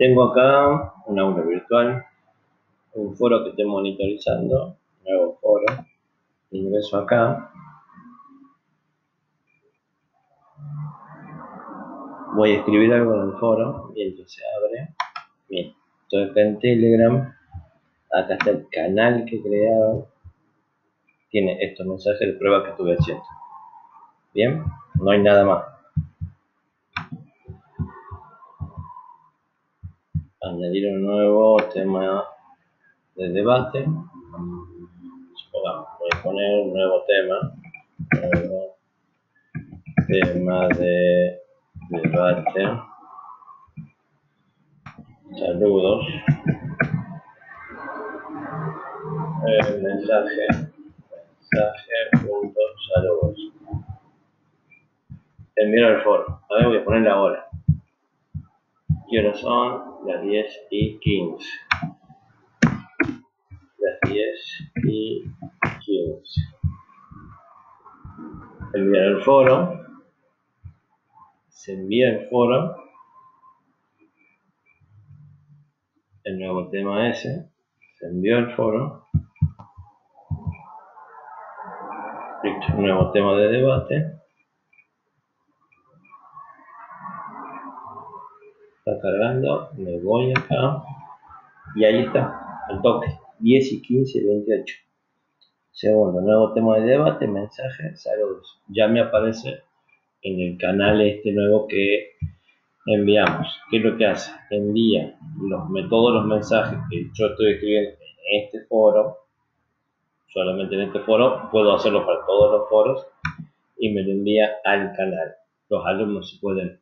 Tengo acá un aula virtual, un foro que estoy monitorizando, nuevo foro, ingreso acá, voy a escribir algo en el foro mientras se abre, bien, estoy acá en Telegram, acá está el canal que he creado, tiene estos mensajes de prueba que estuve haciendo, bien, no hay nada más. Añadir un nuevo tema de debate. voy a poner un nuevo tema. Nuevo tema de debate. Saludos. El mensaje. Mensaje punto saludos. Enviar al foro. A ver, voy a poner la hora. ¿Qué hora son? las 10 y 15. Las 10 y 15. Enviar el foro. Se envía el foro. El nuevo tema ese. Se envió el foro. Listo, nuevo tema de debate. Está cargando, me voy acá y ahí está, el toque, 10 y 15, 28. Segundo, nuevo tema de debate, mensaje, saludos. Ya me aparece en el canal este nuevo que enviamos. ¿Qué es lo que hace? Envía todos los mensajes que yo estoy escribiendo en este foro, solamente en este foro, puedo hacerlo para todos los foros y me lo envía al canal. Los alumnos se pueden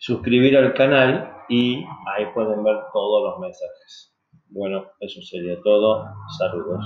suscribir al canal y ahí pueden ver todos los mensajes. Bueno, eso sería todo. Saludos.